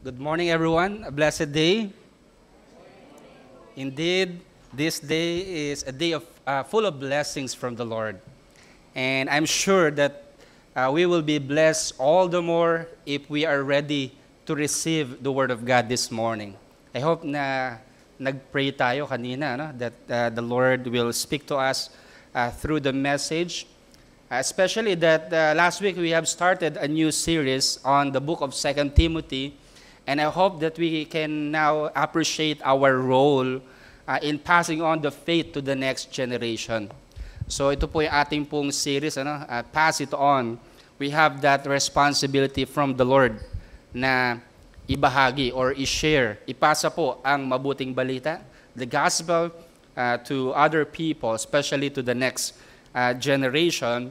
Good morning, everyone. A blessed day. Indeed, this day is a day of, uh, full of blessings from the Lord. And I'm sure that uh, we will be blessed all the more if we are ready to receive the Word of God this morning. I hope na nag-pray tayo kanina no? that uh, the Lord will speak to us uh, through the message. Especially that uh, last week we have started a new series on the book of Second Timothy And I hope that we can now appreciate our role uh, in passing on the faith to the next generation. So ito po yung ating pong series, ano, uh, pass it on. We have that responsibility from the Lord na ibahagi or i-share, ipasa po ang mabuting balita, the gospel uh, to other people, especially to the next uh, generation.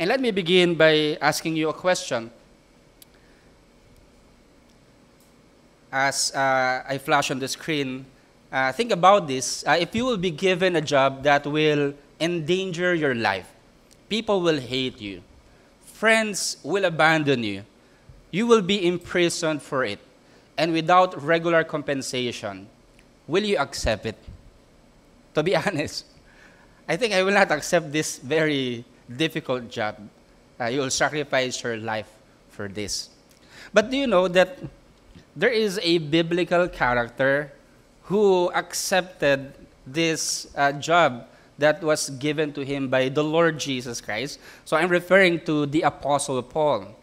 And let me begin by asking you a question. As uh, I flash on the screen, uh, think about this. Uh, if you will be given a job that will endanger your life, people will hate you, friends will abandon you, you will be imprisoned for it, and without regular compensation, will you accept it? To be honest, I think I will not accept this very difficult job. Uh, you will sacrifice your life for this. But do you know that there is a biblical character who accepted this uh, job that was given to him by the Lord Jesus Christ. So I'm referring to the Apostle Paul.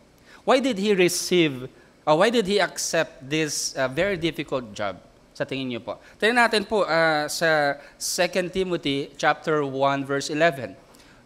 Why did he receive, or why did he accept this uh, very difficult job? Sa tingin niyo po. Tingnan natin po uh, sa 2 Timothy chapter 1 verse 11.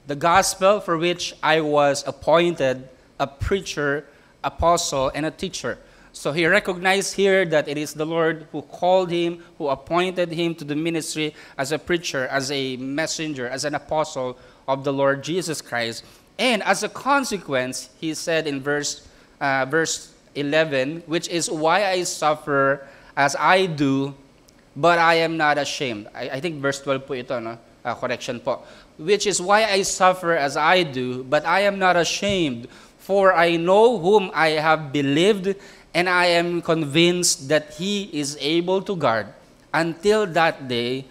The gospel for which I was appointed a preacher, apostle, and a teacher. So he recognized here that it is the Lord who called him, who appointed him to the ministry as a preacher, as a messenger, as an apostle of the Lord Jesus Christ. And as a consequence, he said in verse, uh, verse 11, which is why I suffer as I do, but I am not ashamed. I, I think verse 12 po ito, no? Uh, correction po. Which is why I suffer as I do, but I am not ashamed, for I know whom I have believed, and I am convinced that He is able to guard until that day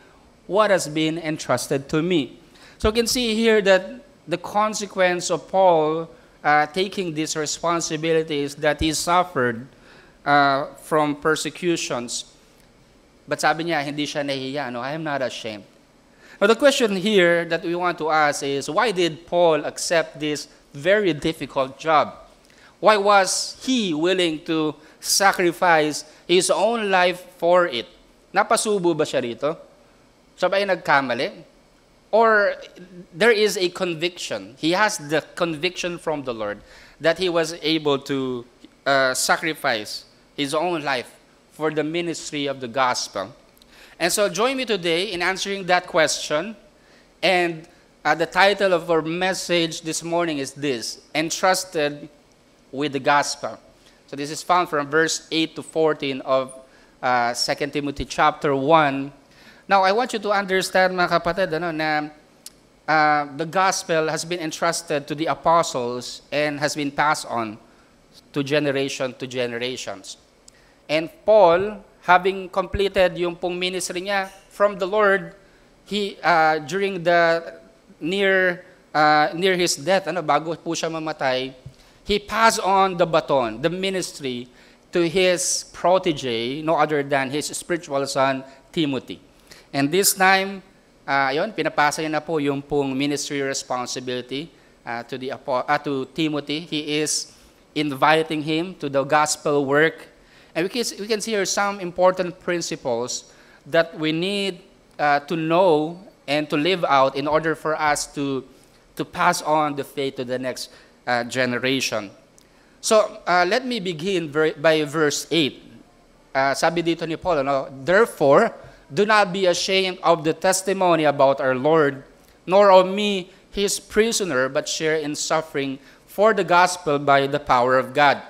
what has been entrusted to me. So you can see here that the consequence of Paul uh, taking this responsibility is that he suffered uh, from persecutions. But sabi niya, hindi siya nahiya. No? I am not ashamed. Now the question here that we want to ask is, why did Paul accept this very difficult job? Why was he willing to sacrifice his own life for it? Napasubo ba siya rito? Siya ba ay nagkamali? Or there is a conviction. He has the conviction from the Lord that he was able to uh, sacrifice his own life for the ministry of the gospel. And so join me today in answering that question. And uh, the title of our message this morning is this Entrusted with the gospel. So this is found from verse 8 to 14 of uh, 2 Timothy chapter 1. Now, I want you to understand, mga kapatid, ano, na uh, the gospel has been entrusted to the apostles and has been passed on to generation to generations. And Paul, having completed yung pong ministry niya from the Lord, he, uh, during the near, uh, near his death, ano, bago po siya mamatay, he passed on the baton, the ministry, to his protege, no other than his spiritual son, Timothy. And this time, uh, yun, pinapasa niya na po yung pong ministry responsibility uh, to, the, uh, to Timothy. He is inviting him to the gospel work. And we can, we can see here some important principles that we need uh, to know and to live out in order for us to, to pass on the faith to the next uh, generation. So, uh, let me begin by verse 8. Uh, sabi dito ni Paul, ano, Therefore, do not be ashamed of the testimony about our Lord, nor of me, his prisoner, but share in suffering for the gospel by the power of God.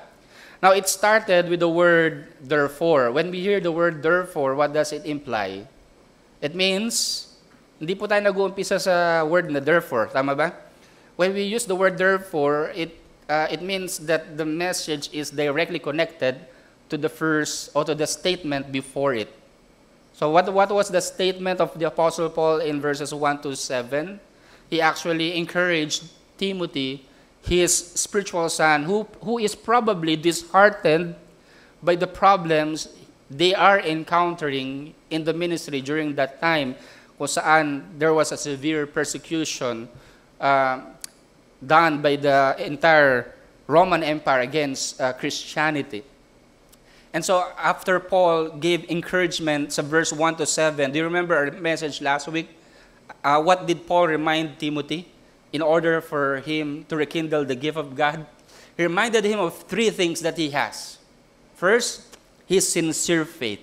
Now, it started with the word therefore. When we hear the word therefore, what does it imply? It means, hindi po tayo nag-uumpisa sa word na therefore. Tama ba? When we use the word therefore, it, uh, it means that the message is directly connected to the first or to the statement before it. So what, what was the statement of the Apostle Paul in verses 1 to 7? He actually encouraged Timothy, his spiritual son, who, who is probably disheartened by the problems they are encountering in the ministry during that time kung saan there was a severe persecution uh, done by the entire Roman Empire against uh, Christianity. And so after Paul gave encouragement sa verse 1 to 7, do you remember our message last week? Uh, what did Paul remind Timothy in order for him to rekindle the gift of God? He reminded him of three things that he has. First, his sincere faith.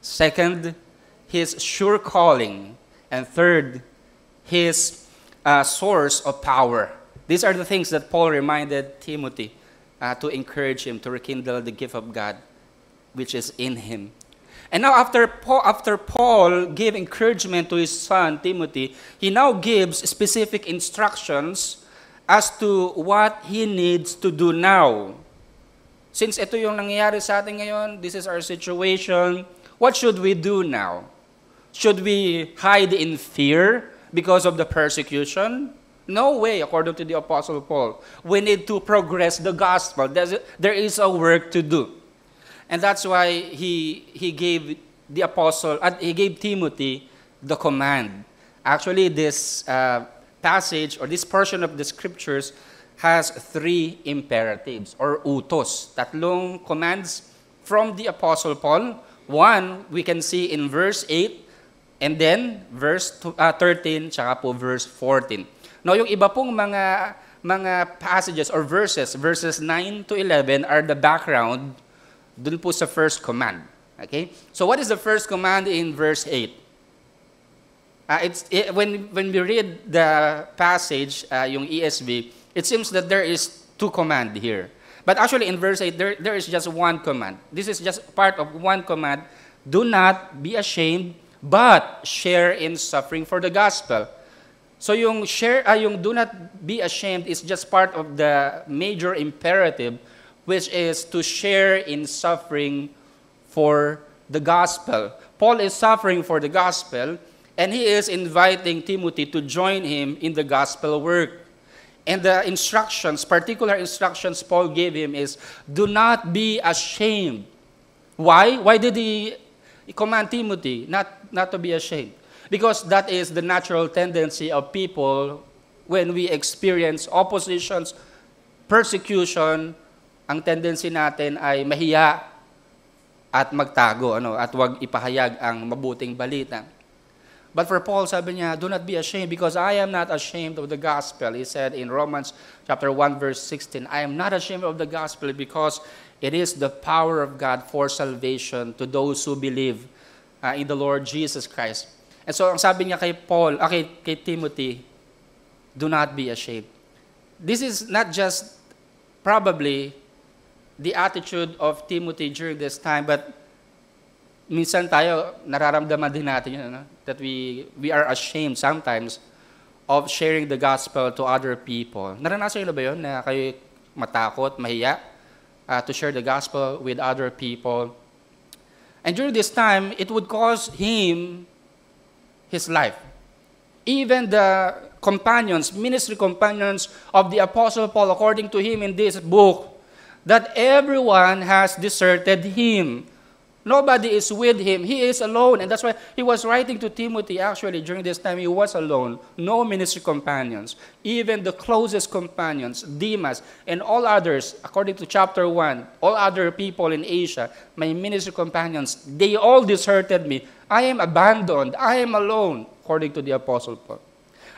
Second, his sure calling. And third, his uh, source of power. These are the things that Paul reminded Timothy uh, to encourage him to rekindle the gift of God which is in him. And now, after Paul, after Paul gave encouragement to his son Timothy, he now gives specific instructions as to what he needs to do now. Since ito yung nangyayari sa atin ngayon, this is our situation, what should we do now? Should we hide in fear because of the persecution? No way, according to the Apostle Paul. We need to progress the gospel. There is a work to do. And that's why he, he gave the apostle, uh, he gave Timothy the command. Actually, this uh, passage or this portion of the scriptures has three imperatives or utos, tatlong commands from the apostle Paul. One, we can see in verse 8, and then verse uh, 13, tsaka po verse 14. Now, yung iba pong mga mga passages or verses, verses 9 to 11 are the background dun po sa first command. Okay? So what is the first command in verse 8? Uh, it's, it, when, when we read the passage, uh, yung ESV, it seems that there is two command here. But actually in verse 8, there, there is just one command. This is just part of one command. Do not be ashamed, but share in suffering for the gospel. So yung share, uh, yung do not be ashamed is just part of the major imperative which is to share in suffering for the gospel. Paul is suffering for the gospel, and he is inviting Timothy to join him in the gospel work. And the instructions, particular instructions Paul gave him is do not be ashamed. Why? Why did he command Timothy not, not to be ashamed? Because that is the natural tendency of people when we experience oppositions, persecution, ang tendency natin ay mahiya at magtago ano at wag ipahayag ang mabuting balita. But for Paul, sabi niya, do not be ashamed because I am not ashamed of the gospel. He said in Romans chapter 1 verse 16, I am not ashamed of the gospel because it is the power of God for salvation to those who believe uh, in the Lord Jesus Christ. And so ang sabi niya kay Paul, uh, kay, kay Timothy, do not be ashamed. This is not just probably the attitude of Timothy during this time, but minsan tayo, nararamdaman din natin yun, ano? that we, we are ashamed sometimes of sharing the gospel to other people. Naranasan nyo ba yun na kayo matakot, mahiya uh, to share the gospel with other people? And during this time, it would cost him his life. Even the companions, ministry companions of the Apostle Paul, according to him in this book, that everyone has deserted him. Nobody is with him. He is alone. And that's why he was writing to Timothy actually during this time. He was alone. No ministry companions. Even the closest companions, Demas, and all others, according to chapter 1, all other people in Asia, my ministry companions, they all deserted me. I am abandoned. I am alone, according to the Apostle Paul.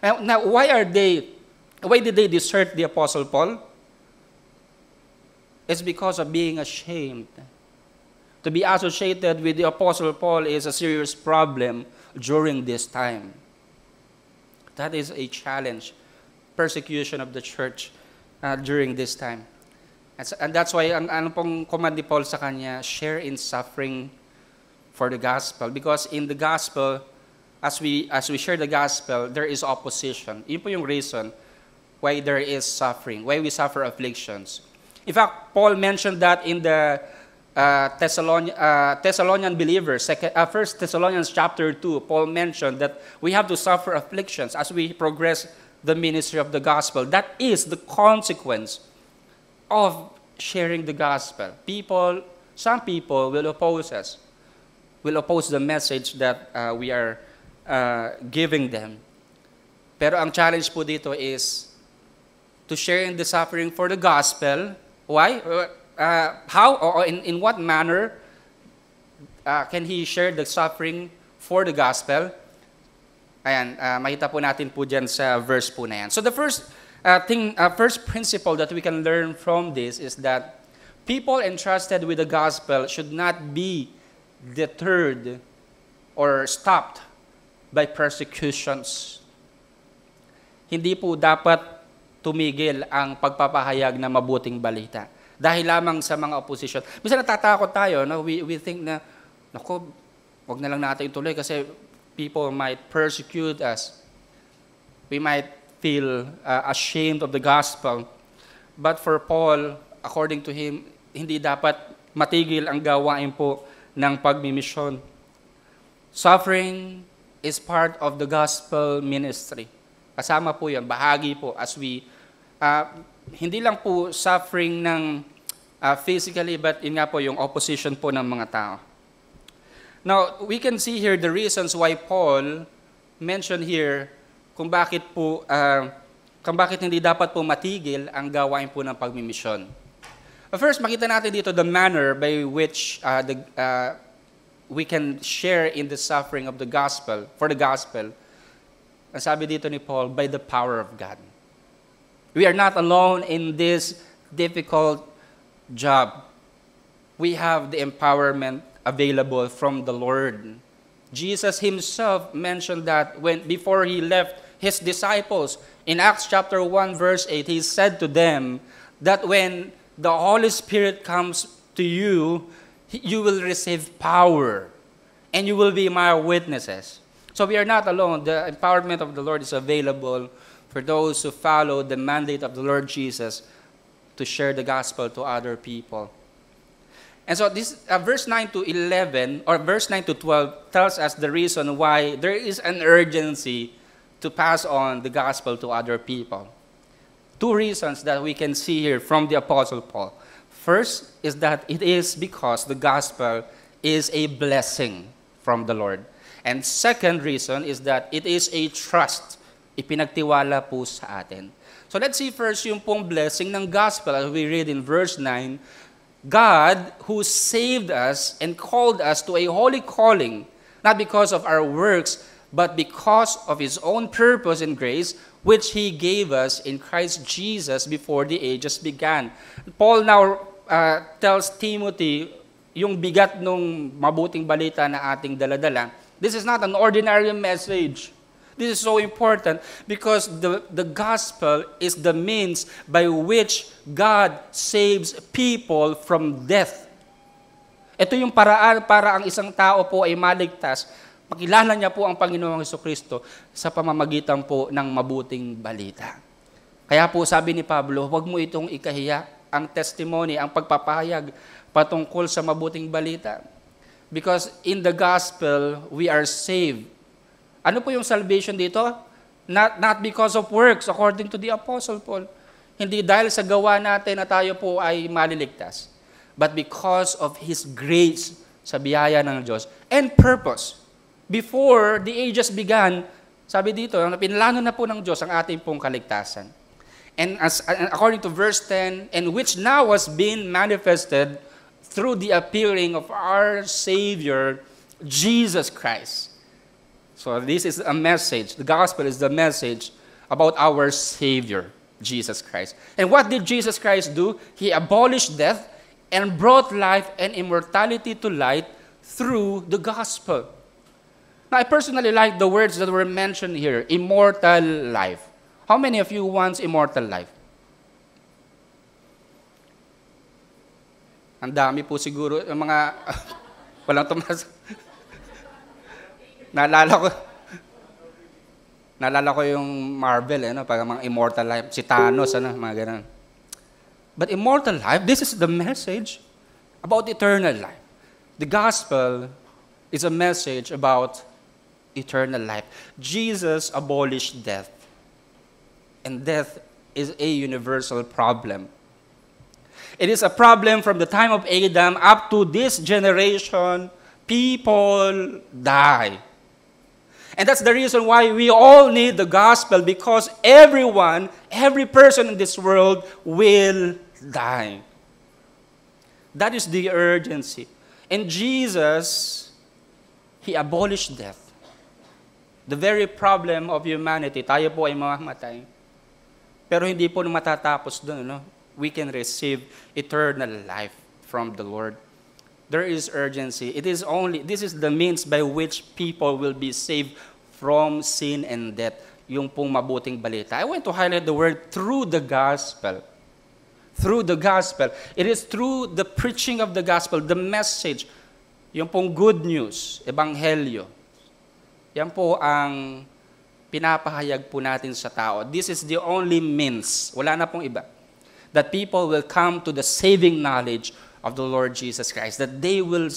And now, why are they, why did they desert the Apostle Paul? It's because of being ashamed. To be associated with the Apostle Paul is a serious problem during this time. That is a challenge, persecution of the church uh, during this time. And that's why ang ano pong command ni Paul sa kanya, share in suffering for the gospel. Because in the gospel, as we, as we share the gospel, there is opposition. Yun po yung reason why there is suffering, why we suffer afflictions. In fact, Paul mentioned that in the uh, Thessalonian, uh, Thessalonian believers, second, uh, First Thessalonians chapter 2, Paul mentioned that we have to suffer afflictions as we progress the ministry of the gospel. That is the consequence of sharing the gospel. People, some people will oppose us, will oppose the message that uh, we are uh, giving them. Pero ang challenge po dito is to share in the suffering for the gospel. Why? Uh, how or in, in what manner uh, can he share the suffering for the gospel? Ayan, uh, makita po natin po dyan sa verse po na yan. So the first uh, thing, uh, first principle that we can learn from this is that people entrusted with the gospel should not be deterred or stopped by persecutions. Hindi po dapat tumigil ang pagpapahayag ng mabuting balita dahil lamang sa mga opposition. Minsan natatakot tayo, no? we, we think na, nako, wag na lang natin ituloy kasi people might persecute us. We might feel uh, ashamed of the gospel. But for Paul, according to him, hindi dapat matigil ang gawain po ng pagmimisyon. Suffering is part of the gospel ministry. Kasama po yan, bahagi po as we, uh, hindi lang po suffering ng uh, physically, but yun nga po yung opposition po ng mga tao. Now, we can see here the reasons why Paul mentioned here kung bakit po uh, kung bakit hindi dapat po matigil ang gawain po ng pagmimisyon. First, makita natin dito the manner by which uh, the, uh, we can share in the suffering of the gospel, for the gospel. Ang sabi dito ni Paul, by the power of God. We are not alone in this difficult job. We have the empowerment available from the Lord. Jesus himself mentioned that when before he left his disciples. In Acts chapter 1, verse 8, he said to them that when the Holy Spirit comes to you, you will receive power and you will be my witnesses. So we are not alone. The empowerment of the Lord is available for those who follow the mandate of the Lord Jesus to share the gospel to other people. And so this uh, verse 9 to 11 or verse 9 to 12 tells us the reason why there is an urgency to pass on the gospel to other people. Two reasons that we can see here from the Apostle Paul. First is that it is because the gospel is a blessing from the Lord. And second reason is that it is a trust. Ipinagtiwala po sa atin. So let's see first yung pong blessing ng gospel as we read in verse 9. God who saved us and called us to a holy calling, not because of our works, but because of His own purpose and grace, which He gave us in Christ Jesus before the ages began. Paul now uh, tells Timothy yung bigat nung mabuting balita na ating daladala. This is not an ordinary message. This is so important because the, the gospel is the means by which God saves people from death. Ito yung paraan para ang isang tao po ay maligtas Makilala niya po ang Panginoong Heso Kristo sa pamamagitan po ng mabuting balita. Kaya po sabi ni Pablo, huwag mo itong ikahiya ang testimony, ang pagpapahayag patungkol sa mabuting balita. Because in the gospel, we are saved. Ano po yung salvation dito? Not, not because of works, according to the Apostle Paul. Hindi dahil sa gawa natin na tayo po ay maliligtas. But because of His grace sa biyaya ng Diyos and purpose before the ages began, sabi dito, pinlano na po ng Diyos ang ating pong kaligtasan. And as, according to verse 10, and which now was being manifested through the appearing of our Savior, Jesus Christ. So this is a message. The gospel is the message about our Savior, Jesus Christ. And what did Jesus Christ do? He abolished death and brought life and immortality to light through the gospel. Now, I personally like the words that were mentioned here immortal life. How many of you wants immortal life? Ang dami po siguro, yung mga, walang tumas. Naalala ko, naalala ko yung Marvel, eh, no? pag mga immortal life, si Thanos, ano, mga ganun. But immortal life, this is the message. about eternal life. The gospel is a message about eternal life. Jesus abolished death. And death is a universal problem. It is a problem from the time of Adam up to this generation. People die. And that's the reason why we all need the gospel because everyone, every person in this world will die. That is the urgency. And Jesus, He abolished death. The very problem of humanity, tayo po ay mamamatay. Pero hindi po matatapos doon, no? We can receive eternal life from the Lord. There is urgency. It is only, this is the means by which people will be saved from sin and death. Yung pong mabuting balita. I want to highlight the word through the gospel. Through the gospel. It is through the preaching of the gospel, the message, yung pong good news, ebanghelyo. Yan po ang pinapahayag po natin sa tao. This is the only means, wala na pong iba, that people will come to the saving knowledge of the Lord Jesus Christ, that they will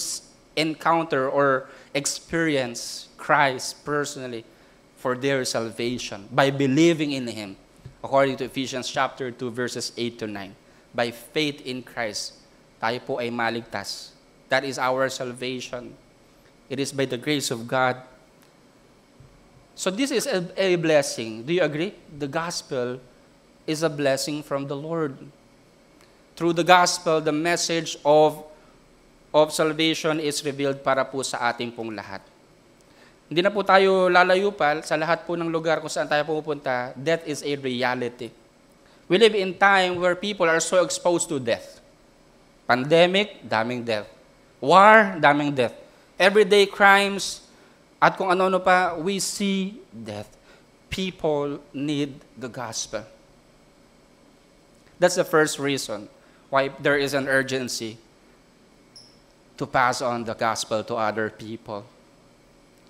encounter or experience Christ personally for their salvation by believing in Him, according to Ephesians chapter 2, verses 8 to 9. By faith in Christ, tayo po ay maligtas. That is our salvation. It is by the grace of God. So this is a, a blessing. Do you agree? The gospel is a blessing from the Lord. Through the gospel, the message of, of salvation is revealed para po sa ating pong lahat. Hindi na po tayo lalayo pa sa lahat po ng lugar kung saan tayo pupunta. Death is a reality. We live in time where people are so exposed to death. Pandemic, daming death. War, daming death. Everyday crimes, at kung ano-ano pa, we see death. People need the gospel. That's the first reason why there is an urgency to pass on the gospel to other people.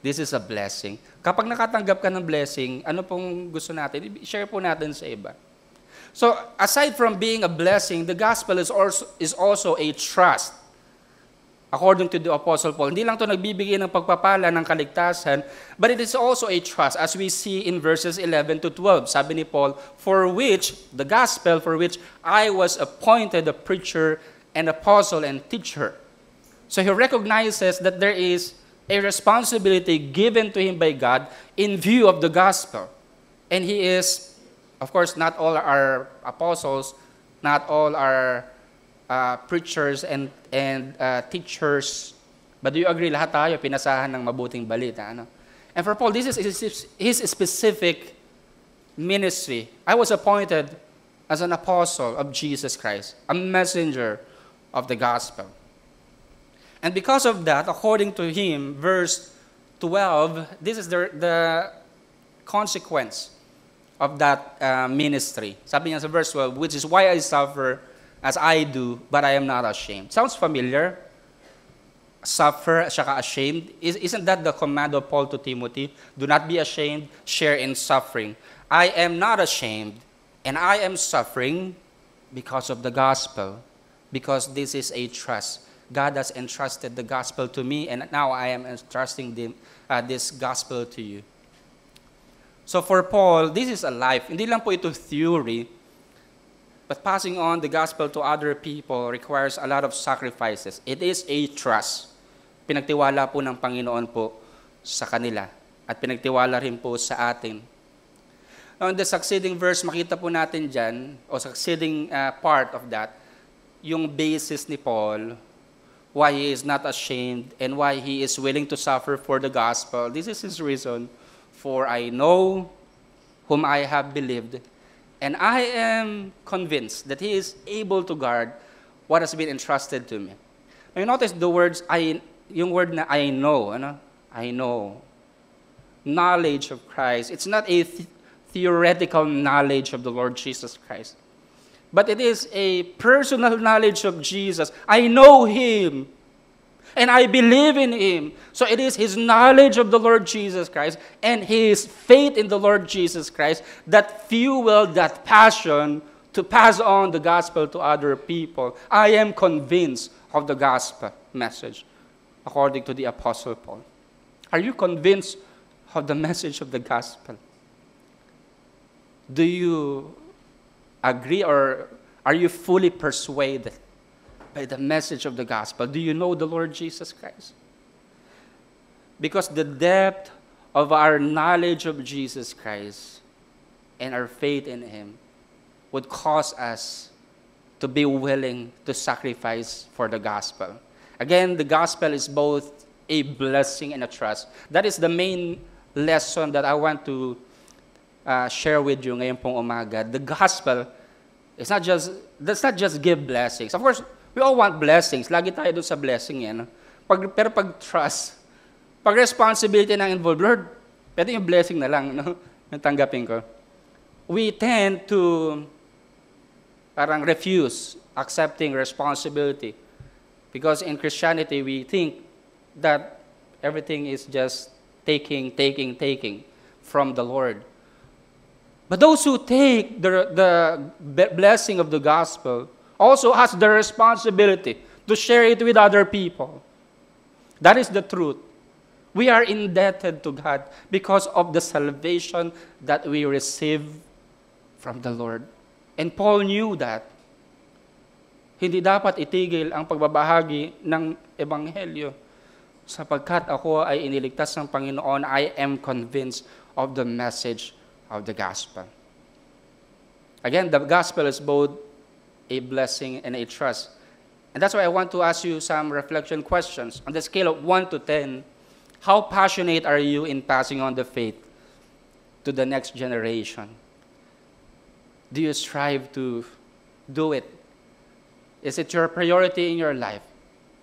This is a blessing. Kapag nakatanggap ka ng blessing, ano pong gusto natin? Share po natin sa iba. So, aside from being a blessing, the gospel is also, is also a trust. According to the Apostle Paul, hindi lang to nagbibigay ng pagpapala ng kaligtasan, but it is also a trust, as we see in verses 11 to 12. Sabi ni Paul, for which, the gospel for which I was appointed a preacher and apostle and teacher. So he recognizes that there is a responsibility given to him by God in view of the gospel. And he is, of course, not all our apostles, not all our uh, preachers and, and uh, teachers. But do you agree, lahat tayo pinasahan ng mabuting balita. Ano? And for Paul, this is his specific ministry. I was appointed as an apostle of Jesus Christ, a messenger of the gospel. And because of that, according to him, verse 12, this is the, the consequence of that uh, ministry. Sabi niya sa verse 12, which is why I suffer as I do, but I am not ashamed. Sounds familiar? Suffer, saka ashamed. Isn't that the command of Paul to Timothy? Do not be ashamed, share in suffering. I am not ashamed, and I am suffering because of the gospel, because this is a trust. God has entrusted the gospel to me, and now I am entrusting them, uh, this gospel to you. So for Paul, this is a life. Hindi lang po ito theory, But passing on the gospel to other people requires a lot of sacrifices. It is a trust. Pinagtiwala po ng Panginoon po sa kanila at pinagtiwala rin po sa atin. Now, in the succeeding verse, makita po natin dyan, o succeeding uh, part of that, yung basis ni Paul, why he is not ashamed and why he is willing to suffer for the gospel. This is his reason. For I know whom I have believed, And I am convinced that He is able to guard what has been entrusted to me. Now, you notice the words, I, yung word na I know, ano? I know. Knowledge of Christ. It's not a th- theoretical knowledge of the Lord Jesus Christ, but it is a personal knowledge of Jesus. I know Him and I believe in him. So it is his knowledge of the Lord Jesus Christ and his faith in the Lord Jesus Christ that fuel that passion to pass on the gospel to other people. I am convinced of the gospel message according to the Apostle Paul? Are you convinced of the message of the gospel? Do you agree or are you fully persuaded by the message of the gospel? Do you know the Lord Jesus Christ? Because the depth of our knowledge of Jesus Christ and our faith in Him would cause us to be willing to sacrifice for the gospel. Again, the gospel is both a blessing and a trust. That is the main lesson that I want to uh, share with you ngayon pong umaga. The gospel is not just, does not just give blessings. Of course, we all want blessings. Lagi tayo doon sa blessing yan. Pag, pero pag trust, pag responsibility na involved, Lord, pwede yung blessing na lang, no? yung tanggapin ko. We tend to parang refuse accepting responsibility. Because in Christianity, we think that everything is just taking, taking, taking from the Lord. But those who take the, the blessing of the gospel also has the responsibility to share it with other people. That is the truth. We are indebted to God because of the salvation that we receive from the Lord. And Paul knew that. Hindi dapat itigil ang pagbabahagi ng Ebanghelyo sapagkat ako ay iniligtas ng Panginoon, I am convinced of the message of the gospel. Again, the gospel is both a blessing and a trust. And that's why I want to ask you some reflection questions. On the scale of 1 to 10, how passionate are you in passing on the faith to the next generation? Do you strive to do it? Is it your priority in your life?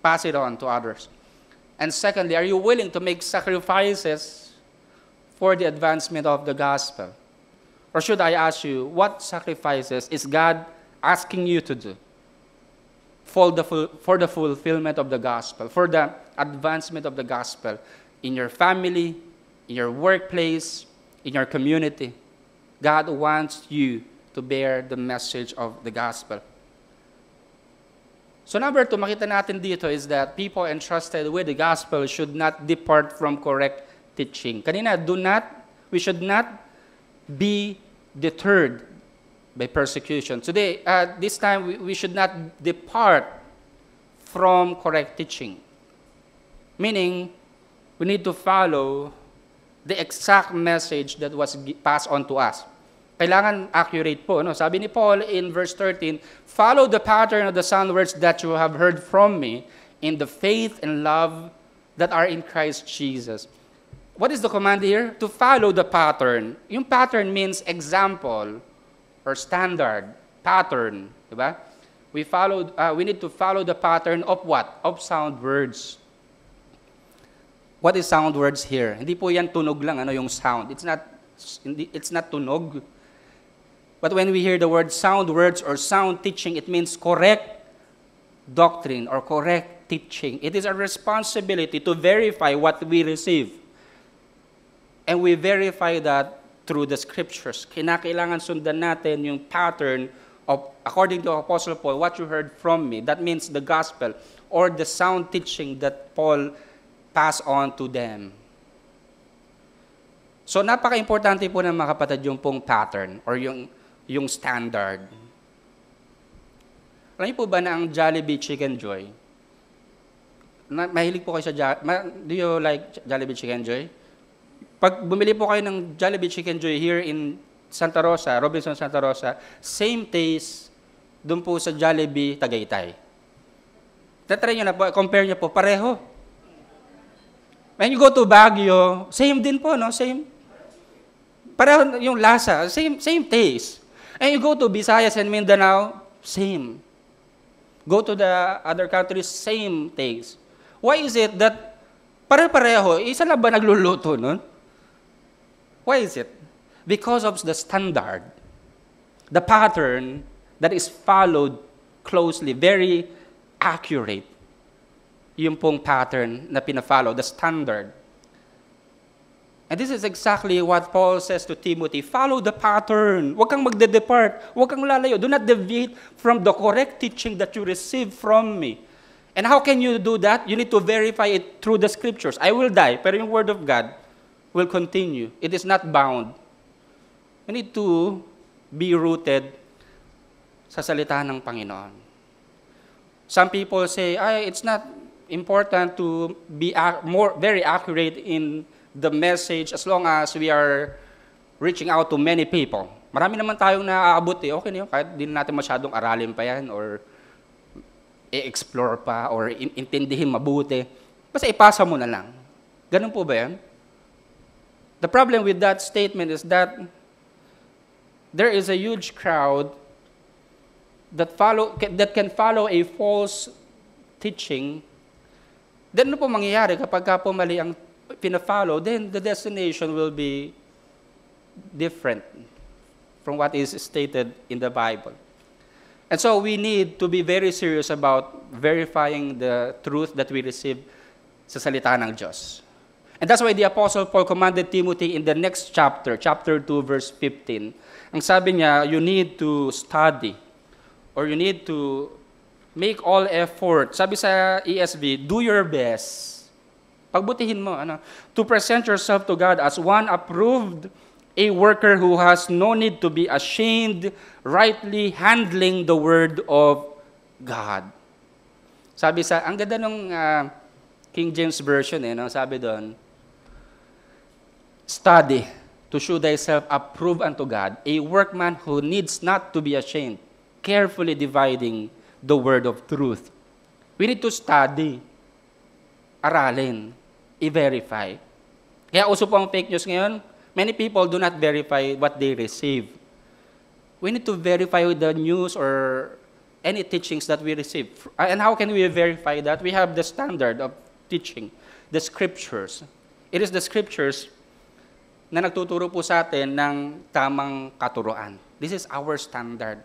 Pass it on to others. And secondly, are you willing to make sacrifices for the advancement of the gospel? Or should I ask you, what sacrifices is God asking you to do for the, for the fulfillment of the gospel, for the advancement of the gospel in your family, in your workplace, in your community? God wants you to bear the message of the gospel. So number two, makita natin dito is that people entrusted with the gospel should not depart from correct teaching. Kanina, do not, we should not be deterred by persecution. Today, uh, this time, we, we should not depart from correct teaching. Meaning, we need to follow the exact message that was passed on to us. Kailangan accurate po. No? Sabi ni Paul in verse 13, Follow the pattern of the sound words that you have heard from me in the faith and love that are in Christ Jesus. What is the command here? To follow the pattern. Yung pattern means example or standard, pattern. Diba? We, follow, uh, we need to follow the pattern of what? Of sound words. What is sound words here? Hindi po yan tunog lang, ano yung sound. It's not, it's not tunog. But when we hear the word sound words or sound teaching, it means correct doctrine or correct teaching. It is a responsibility to verify what we receive. And we verify that through the scriptures. Kinakailangan sundan natin yung pattern of, according to Apostle Paul, what you heard from me. That means the gospel or the sound teaching that Paul passed on to them. So napaka-importante po ng mga kapatid yung pong pattern or yung yung standard. Alam niyo po ba na ang Jollibee Chicken Joy, na, mahilig po kayo sa Jollibee, do you like Jollibee Chicken Joy? Pag bumili po kayo ng Jollibee Chicken Joy here in Santa Rosa, Robinson Santa Rosa, same taste doon po sa Jollibee Tagaytay. Tatry nyo na po, compare nyo po, pareho. When you go to Baguio, same din po, no? Same. Pareho yung lasa, same, same taste. And you go to Visayas and Mindanao, same. Go to the other countries, same taste. Why is it that pare-pareho, isa lang ba nagluluto nun? Why is it? Because of the standard, the pattern that is followed closely, very accurate. Yung pong pattern na pina-follow, the standard. And this is exactly what Paul says to Timothy. Follow the pattern. Huwag kang magde-depart. Huwag kang lalayo. Do not deviate from the correct teaching that you receive from me. And how can you do that? You need to verify it through the scriptures. I will die, pero yung word of God will continue. It is not bound. You need to be rooted sa salita ng Panginoon. Some people say, ay, it's not important to be more very accurate in the message as long as we are reaching out to many people. Marami naman tayong naaabot eh. Okay na yun, kahit di natin masyadong aralin pa yan or i-explore pa or in- intindihin mabuti. Basta ipasa mo na lang. Ganun po ba yan? The problem with that statement is that there is a huge crowd that follow that can follow a false teaching. Then ano po mangyayari kapag ka po mali ang pina-follow then the destination will be different from what is stated in the Bible. And so we need to be very serious about verifying the truth that we receive sa salita ng Diyos and that's why the apostle Paul commanded Timothy in the next chapter chapter 2 verse 15 ang sabi niya you need to study or you need to make all effort. Sabi sa ESV, do your best. Pagbutihin mo, ano, to present yourself to God as one approved, a worker who has no need to be ashamed, rightly handling the word of God. Sabi sa, ang ganda ng uh, King James Version, eh, no? sabi doon, study to show thyself approved unto God, a workman who needs not to be ashamed, carefully dividing the word of truth. We need to study, aralin, i-verify. Kaya uso po ang fake news ngayon, many people do not verify what they receive. We need to verify the news or any teachings that we receive. And how can we verify that? We have the standard of teaching, the scriptures. It is the scriptures na nagtuturo po sa atin ng tamang katuruan. This is our standard.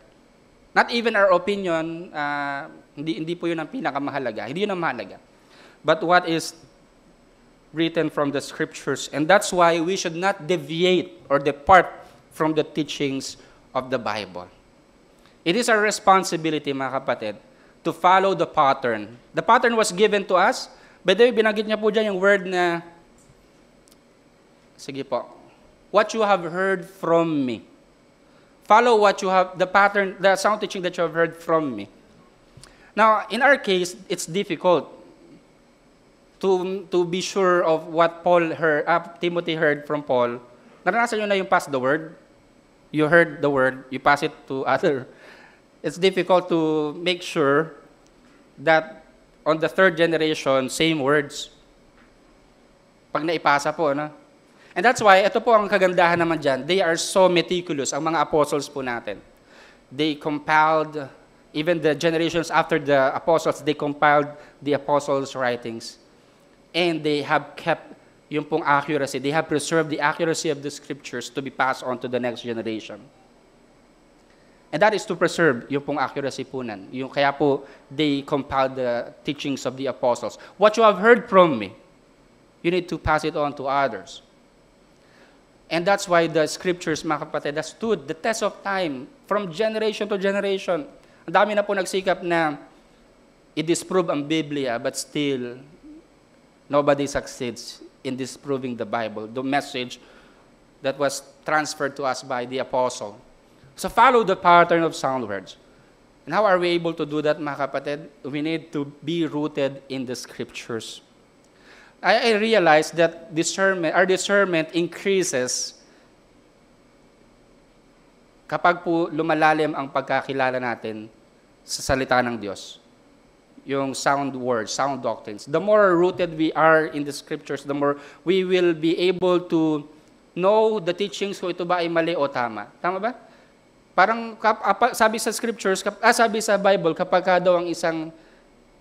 Not even our opinion, uh, hindi, hindi po yun ang pinakamahalaga. Hindi yun ang mahalaga. But what is written from the scriptures. And that's why we should not deviate or depart from the teachings of the Bible. It is our responsibility, mga kapatid, to follow the pattern. The pattern was given to us. By the way, binanggit niya po dyan yung word na, sige po, what you have heard from me. Follow what you have, the pattern, the sound teaching that you have heard from me. Now, in our case, it's difficult to, to be sure of what Paul heard, uh, Timothy heard from Paul. Naranasan nyo na yung pass the word? You heard the word, you pass it to other. It's difficult to make sure that on the third generation, same words. Pag naipasa po, ano? And that's why, ito po ang kagandahan naman dyan. They are so meticulous, ang mga apostles po natin. They compiled, even the generations after the apostles, they compiled the apostles' writings. And they have kept yung pong accuracy. They have preserved the accuracy of the scriptures to be passed on to the next generation. And that is to preserve yung pong accuracy po nan. Yung, kaya po, they compiled the teachings of the apostles. What you have heard from me, you need to pass it on to others. And that's why the scriptures, mga kapatid, has stood the test of time from generation to generation. Ang dami na po nagsikap na i-disprove ang Biblia, but still, nobody succeeds in disproving the Bible, the message that was transferred to us by the apostle. So follow the pattern of sound words. And how are we able to do that, mga kapatid? We need to be rooted in the scriptures. I, I realized that discernment, our discernment increases kapag po lumalalim ang pagkakilala natin sa salita ng Diyos. Yung sound words, sound doctrines. The more rooted we are in the scriptures, the more we will be able to know the teachings kung ito ba ay mali o tama. Tama ba? Parang sabi sa scriptures, ah, sabi sa Bible, kapag daw ang isang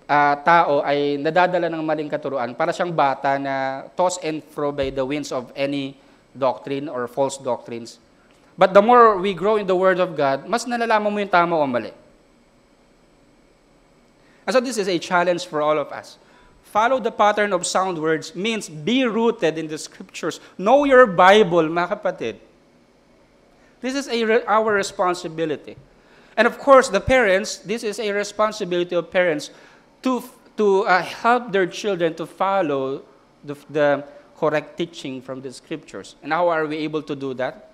uh, tao ay nadadala ng maling katuruan, para siyang bata na tossed and fro by the winds of any doctrine or false doctrines. But the more we grow in the Word of God, mas nalalaman mo yung tama o mali. And so this is a challenge for all of us. Follow the pattern of sound words means be rooted in the Scriptures. Know your Bible, mga kapatid. This is a, our responsibility. And of course, the parents, this is a responsibility of parents to, to uh, help their children to follow the, the correct teaching from the scriptures. And how are we able to do that?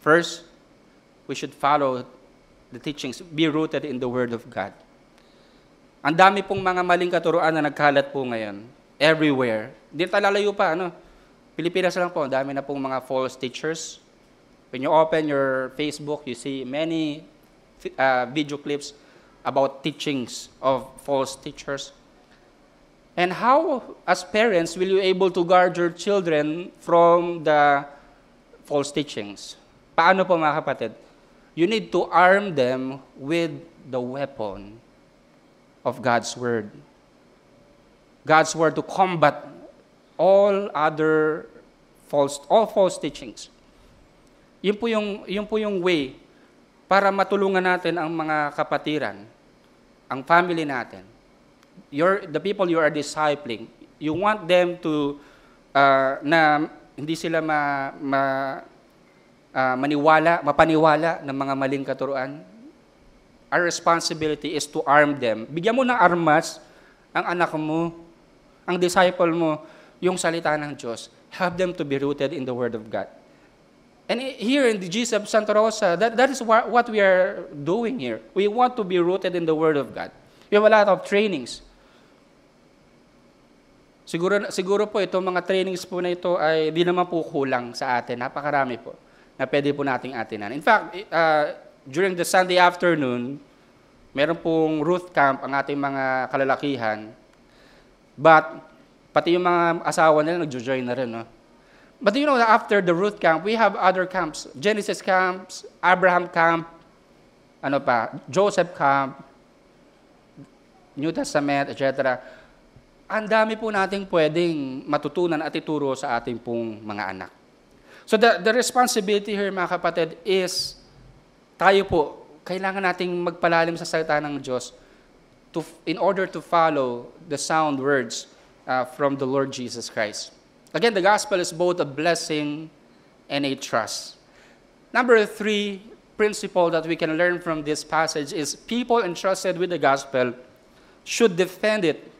First, we should follow the teachings, be rooted in the Word of God. Ang dami pong mga maling katuruan na nagkalat po ngayon. Everywhere. Hindi tayo lalayo pa, ano? Pilipinas lang po, ang dami na pong mga false teachers. When you open your Facebook, you see many uh, video clips about teachings of false teachers. And how, as parents, will you able to guard your children from the false teachings? Paano po mga kapatid? You need to arm them with the weapon of God's Word. God's Word to combat all other false, all false teachings. Yun po yung, yun po yung way para matulungan natin ang mga kapatiran, ang family natin, your, the people you are discipling, you want them to, uh, na hindi sila ma, ma, uh, maniwala, mapaniwala ng mga maling katuruan. Our responsibility is to arm them. Bigyan mo ng armas ang anak mo, ang disciple mo, yung salita ng Diyos. Help them to be rooted in the Word of God. And here in the of Santa Rosa, that, that is what, what we are doing here. We want to be rooted in the Word of God. We have a lot of trainings. Siguro, siguro po itong mga trainings po na ito ay di naman po kulang sa atin. Napakarami po na pwede po nating atinan. In fact, uh, during the Sunday afternoon, meron pong Ruth Camp ang ating mga kalalakihan. But, pati yung mga asawa nila nagjo-join na rin. No? But you know, after the Ruth Camp, we have other camps. Genesis camps, Abraham camp, ano pa, Joseph camp, New Testament, etc ang dami po nating pwedeng matutunan at ituro sa ating pong mga anak. So the, the responsibility here, mga kapatid, is tayo po, kailangan nating magpalalim sa salita ng Diyos to, in order to follow the sound words uh, from the Lord Jesus Christ. Again, the gospel is both a blessing and a trust. Number three principle that we can learn from this passage is people entrusted with the gospel should defend it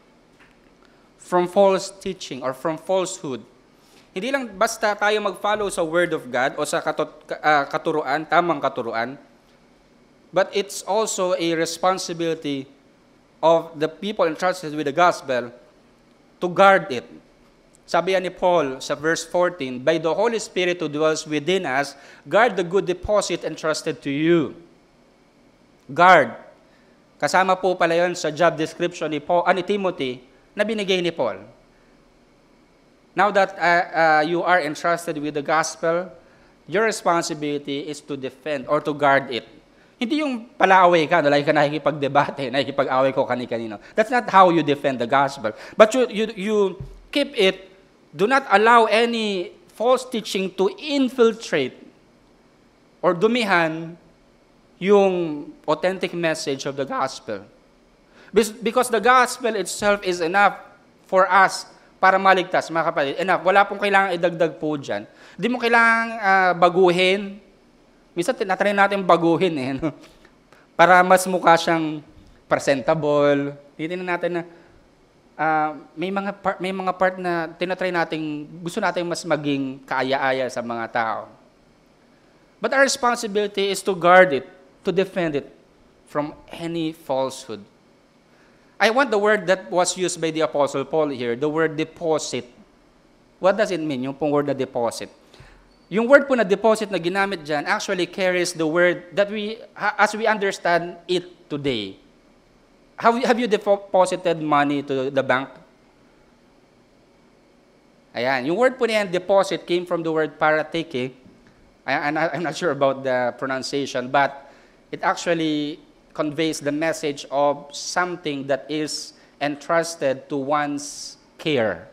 from false teaching or from falsehood. Hindi lang basta tayo mag-follow sa Word of God o sa uh, katuruan, tamang katuruan, but it's also a responsibility of the people entrusted with the gospel to guard it. Sabi ni Paul sa verse 14, By the Holy Spirit who dwells within us, guard the good deposit entrusted to you. Guard. Kasama po pala yon sa job description ni, Paul, ah, ni Timothy na binigay ni Paul. Now that uh, uh, you are entrusted with the gospel, your responsibility is to defend or to guard it. Hindi yung palaaway ka, lagi ka nakikipagdebate, nakikipag-away ko kani-kanino. That's not how you defend the gospel. But you, you, you keep it, do not allow any false teaching to infiltrate or dumihan yung authentic message of the gospel. Because the gospel itself is enough for us para maligtas, mga kapatid. Enough. Wala pong kailangan idagdag po dyan. Hindi mo kailangan uh, baguhin. Minsan, tinatry natin baguhin eh. No? Para mas mukha siyang presentable. Titignan natin na uh, may mga part, may mga part na tinatry natin, gusto natin mas maging kaaya-aya sa mga tao. But our responsibility is to guard it, to defend it from any falsehood. I want the word that was used by the Apostle Paul here, the word deposit. What does it mean, yung pong word na deposit? Yung word po na deposit na ginamit dyan actually carries the word that we, as we understand it today. Have, you, have you deposited money to the bank? Ayan. Yung word po na yan, deposit, came from the word parateke. I, I'm not sure about the pronunciation, but it actually conveys the message of something that is entrusted to one's care.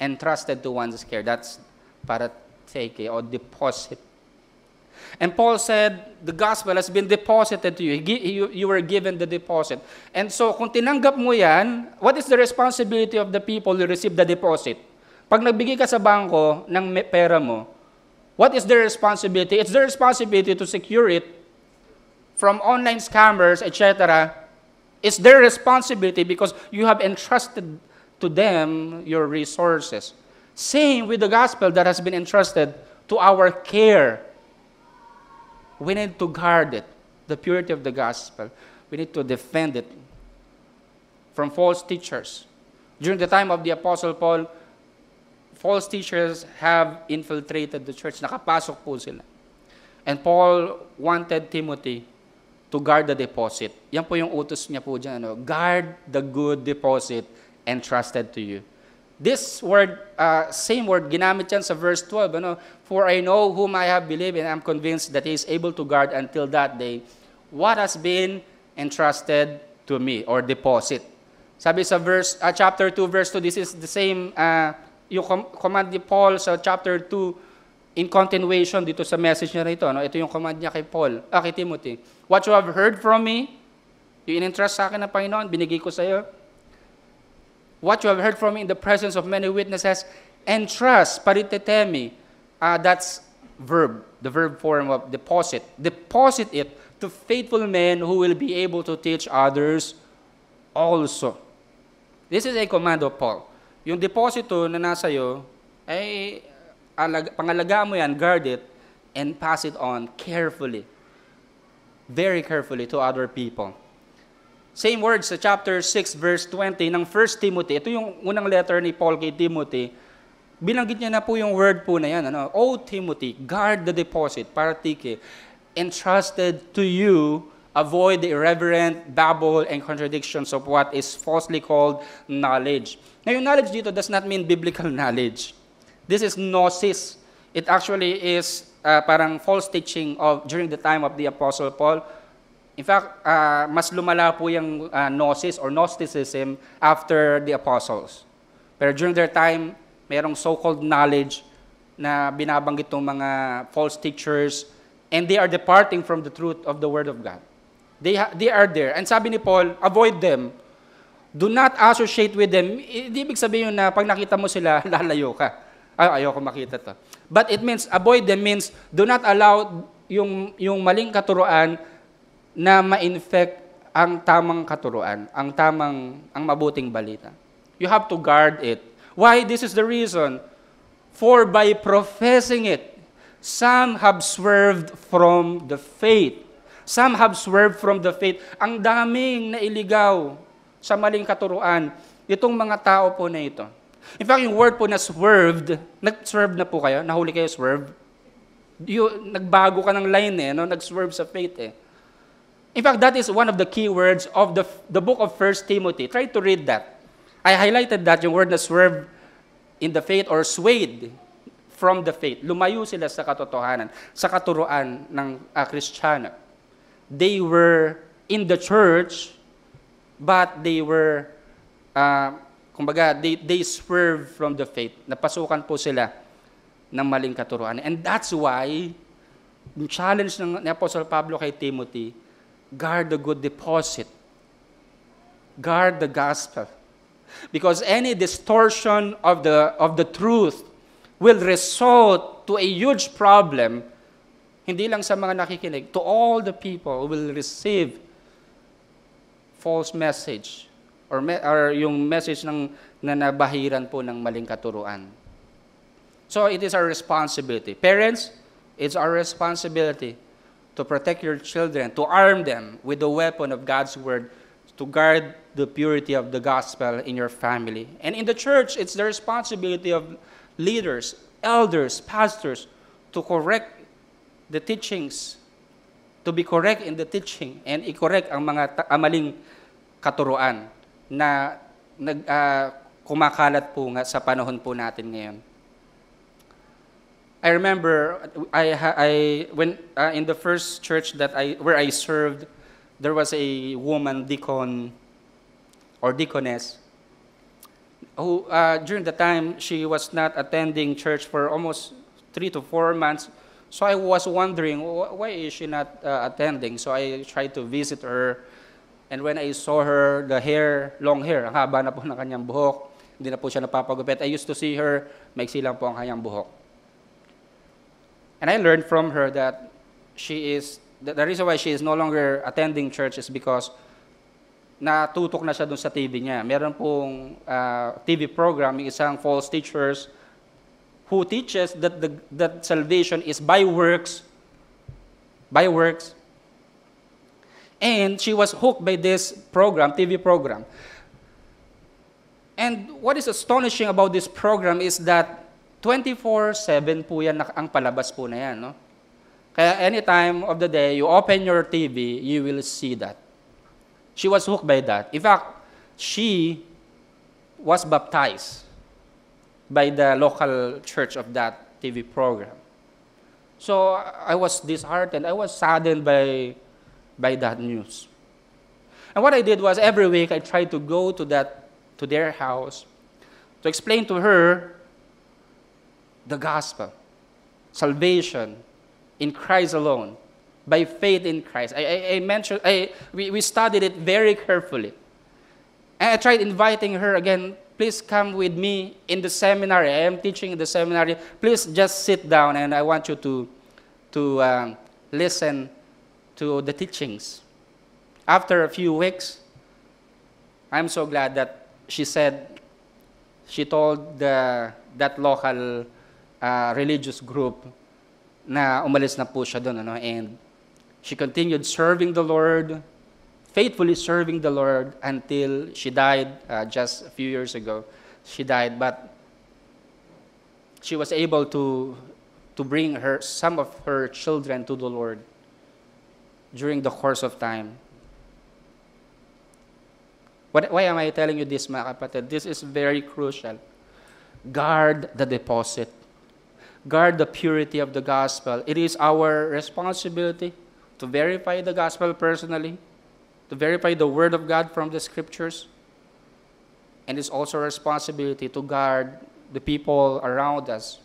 Entrusted to one's care. That's para take or deposit. And Paul said, the gospel has been deposited to you. you. You were given the deposit. And so, kung tinanggap mo yan, what is the responsibility of the people who receive the deposit? Pag nagbigay ka sa bangko ng pera mo, what is their responsibility? It's their responsibility to secure it from online scammers, etc., It's their responsibility because you have entrusted to them your resources. Same with the gospel that has been entrusted to our care. We need to guard it, the purity of the gospel. We need to defend it from false teachers. During the time of the Apostle Paul, false teachers have infiltrated the church. Nakapasok po sila. And Paul wanted Timothy to guard the deposit. Yan po yung utos niya po dyan. Ano? Guard the good deposit entrusted to you. This word, uh, same word, ginamit yan sa verse 12. Ano? For I know whom I have believed and I am convinced that He is able to guard until that day what has been entrusted to me or deposit. Sabi sa verse, uh, chapter 2, verse 2, this is the same, uh, yung com- command ni Paul sa chapter 2, in continuation dito sa message niya rito. No? Ito yung command niya kay Paul, ah, kay Timothy. What you have heard from me, yung in-entrust sa akin ng Panginoon, binigay ko sa iyo. What you have heard from me in the presence of many witnesses, entrust, paritetemi, uh, that's verb, the verb form of deposit. Deposit it to faithful men who will be able to teach others also. This is a command of Paul. Yung deposito na nasa iyo, ay alag, pangalagaan mo yan, guard it, and pass it on carefully. Very carefully to other people. Same words sa chapter 6 verse 20 ng 1 Timothy. Ito yung unang letter ni Paul kay Timothy. Binanggit niya na po yung word po na yan. Ano? O Timothy, guard the deposit, paratike, entrusted to you avoid the irreverent babble and contradictions of what is falsely called knowledge. Now, yung knowledge dito does not mean biblical knowledge. This is gnosis. It actually is uh, parang false teaching of during the time of the Apostle Paul. In fact, uh, mas lumala po yung uh, gnosis or Gnosticism after the apostles. Pero during their time, merong so-called knowledge na binabanggit ng mga false teachers and they are departing from the truth of the Word of God. They, they are there. And sabi ni Paul, avoid them. Do not associate with them. Hindi ibig sabihin na pag nakita mo sila, lalayo ka. Ay, ayoko makita to. But it means, avoid them means, do not allow yung, yung maling katuruan na ma-infect ang tamang katuruan, ang tamang, ang mabuting balita. You have to guard it. Why? This is the reason. For by professing it, some have swerved from the faith. Some have swerved from the faith. Ang daming nailigaw sa maling katuruan. Itong mga tao po na ito. In fact, yung word po na swerved, nag-swerve na po kayo? Nahuli kayo swerve? You, nagbago ka ng line eh, no? nag-swerve sa faith eh. In fact, that is one of the key words of the, the book of 1 Timothy. Try to read that. I highlighted that, yung word na swerve in the faith or swayed from the faith. Lumayo sila sa katotohanan, sa katuruan ng uh, Kristiyano. They were in the church, but they were uh, kumbaga, they, they swerve from the faith. Napasukan po sila ng maling katuruan. And that's why, yung challenge ng ni Apostle Pablo kay Timothy, guard the good deposit. Guard the gospel. Because any distortion of the, of the truth will result to a huge problem, hindi lang sa mga nakikinig, to all the people will receive false message or, me, or yung message ng na nabahiran po ng maling katuruan. So it is our responsibility. Parents, it's our responsibility to protect your children, to arm them with the weapon of God's word, to guard the purity of the gospel in your family. And in the church, it's the responsibility of leaders, elders, pastors to correct the teachings, to be correct in the teaching and i-correct ang mga ta- maling katuruan na nag, uh, kumakalat po nga sa panahon po natin ngayon. I remember I, I when uh, in the first church that I where I served, there was a woman deacon or deaconess who uh, during the time she was not attending church for almost three to four months. So I was wondering why is she not uh, attending. So I tried to visit her And when I saw her, the hair, long hair, ang haba na po ng kanyang buhok, hindi na po siya napapagupit. I used to see her, maiksi lang po ang kanyang buhok. And I learned from her that she is, the, reason why she is no longer attending church is because natutok na siya dun sa TV niya. Meron pong ah, TV program, isang false teachers who teaches that, the, that salvation is by works, by works. And she was hooked by this program, TV program. And what is astonishing about this program is that 24-7 po yan ang palabas po na yan. No? Kaya any time of the day, you open your TV, you will see that. She was hooked by that. In fact, she was baptized by the local church of that TV program. So I was disheartened. I was saddened by, by that news. And what I did was every week I tried to go to that to their house to explain to her the gospel, salvation in Christ alone, by faith in Christ. I, I, I mentioned, I, we, we studied it very carefully. And I tried inviting her again, please come with me in the seminary. I am teaching in the seminary. Please just sit down and I want you to, to um, listen to the teachings. After a few weeks, I'm so glad that she said, she told the, that local uh, religious group na umalis na po siya doon. Ano? And she continued serving the Lord, faithfully serving the Lord until she died uh, just a few years ago. She died, but she was able to, to bring her, some of her children to the Lord during the course of time. What, why am I telling you this, mga kapatid? This is very crucial. Guard the deposit. Guard the purity of the gospel. It is our responsibility to verify the gospel personally, to verify the word of God from the scriptures. And it's also a responsibility to guard the people around us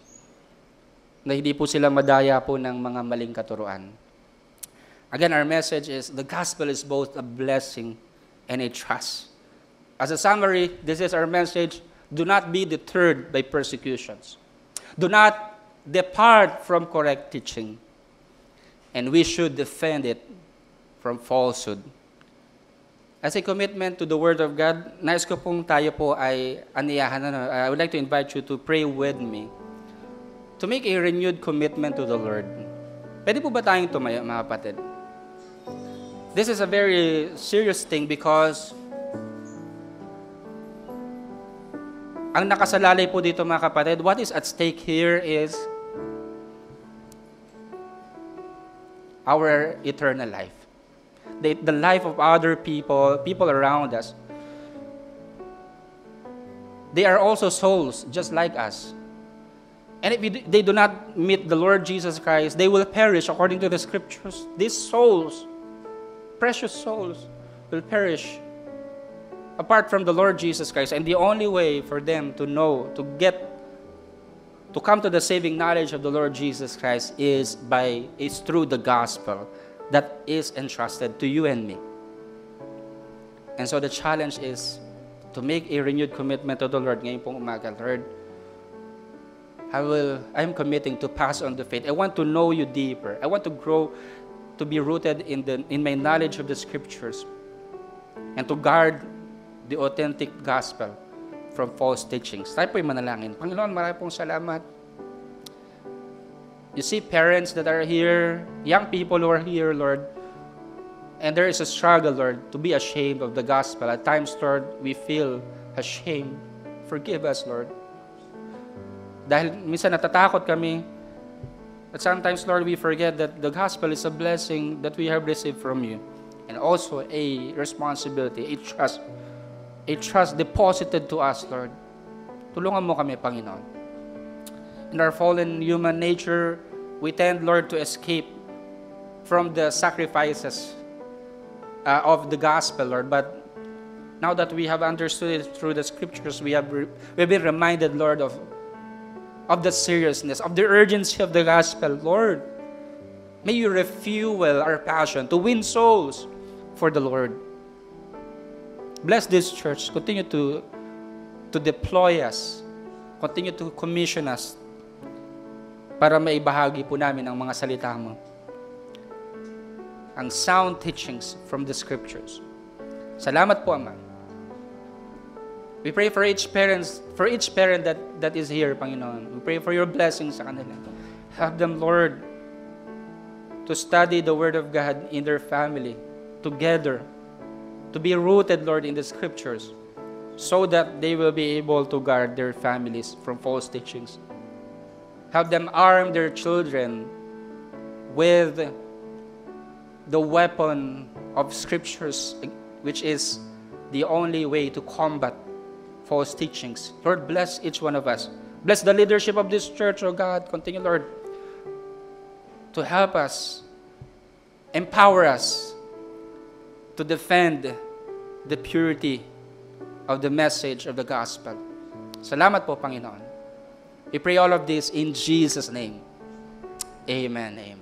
na hindi po sila madaya po ng mga maling katuruan. Again, our message is the gospel is both a blessing and a trust. As a summary, this is our message. Do not be deterred by persecutions. Do not depart from correct teaching. And we should defend it from falsehood. As a commitment to the Word of God, nais ko pong tayo po ay aniyahan. Ano, I would like to invite you to pray with me to make a renewed commitment to the Lord. Pwede po ba tayong tumayo, mga kapatid? This is a very serious thing because ang nakasalalay po dito mga kapatid, what is at stake here is our eternal life. The, the life of other people, people around us. They are also souls just like us. And if they do not meet the Lord Jesus Christ, they will perish according to the scriptures. These souls, precious souls, will perish apart from the Lord Jesus Christ. And the only way for them to know, to get, to come to the saving knowledge of the Lord Jesus Christ is by, is through the gospel that is entrusted to you and me. And so the challenge is to make a renewed commitment to the Lord. Ngayon pong umaga, Lord, I will, I'm committing to pass on the faith. I want to know you deeper. I want to grow, to be rooted in, the, in my knowledge of the scriptures and to guard the authentic gospel from false teachings. Tayo po'y manalangin. Panginoon, marami pong salamat. You see parents that are here, young people who are here, Lord, and there is a struggle, Lord, to be ashamed of the gospel. At times, Lord, we feel ashamed. Forgive us, Lord. Dahil minsan natatakot kami. But sometimes, Lord, we forget that the gospel is a blessing that we have received from you. And also a responsibility, a trust a trust deposited to us, Lord. Tulungan mo kami, Panginoon. In our fallen human nature, we tend, Lord, to escape from the sacrifices uh, of the gospel, Lord. But now that we have understood it through the scriptures, we have we've been reminded, Lord, of, of the seriousness, of the urgency of the gospel. Lord, may you refuel our passion to win souls for the Lord. Bless this church. Continue to, to deploy us. Continue to commission us para maibahagi po namin ang mga salita mo. Ang sound teachings from the scriptures. Salamat po, Ama. We pray for each parents, for each parent that, that is here, Panginoon. We pray for your blessings sa kanila. Help them, Lord, to study the Word of God in their family, together, to be rooted, Lord, in the Scriptures, so that they will be able to guard their families from false teachings. Help them arm their children with the weapon of Scriptures, which is the only way to combat false teachings. Lord, bless each one of us. Bless the leadership of this church, oh God. Continue, Lord, to help us, empower us to defend the purity of the message of the gospel. Salamat po, Panginoon. We pray all of this in Jesus' name. Amen. Amen.